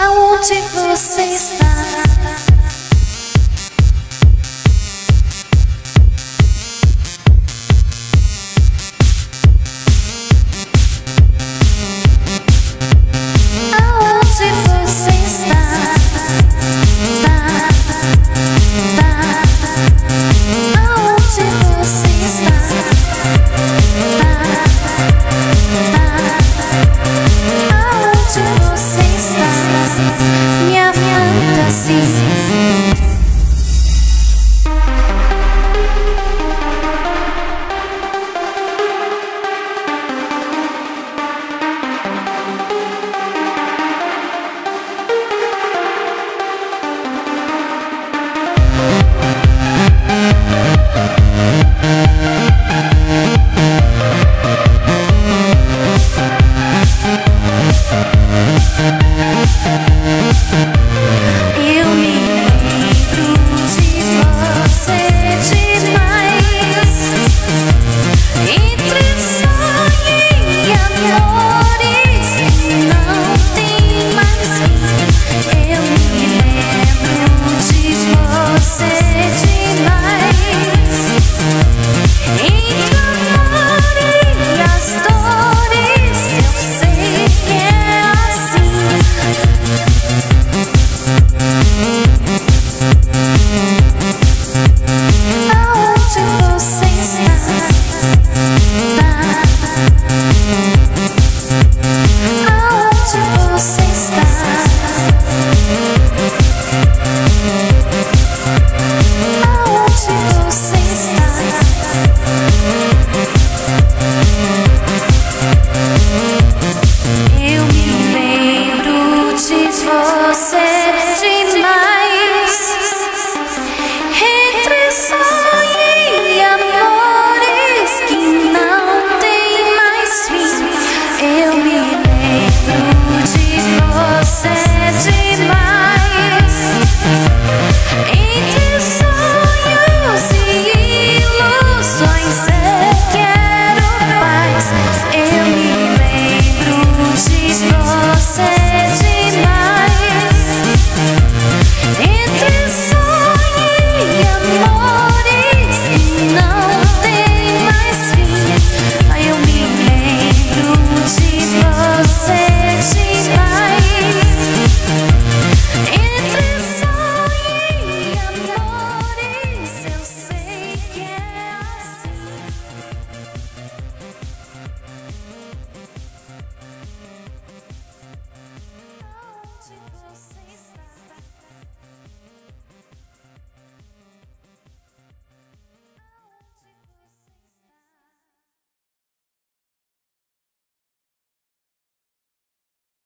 Aonde você está? Thank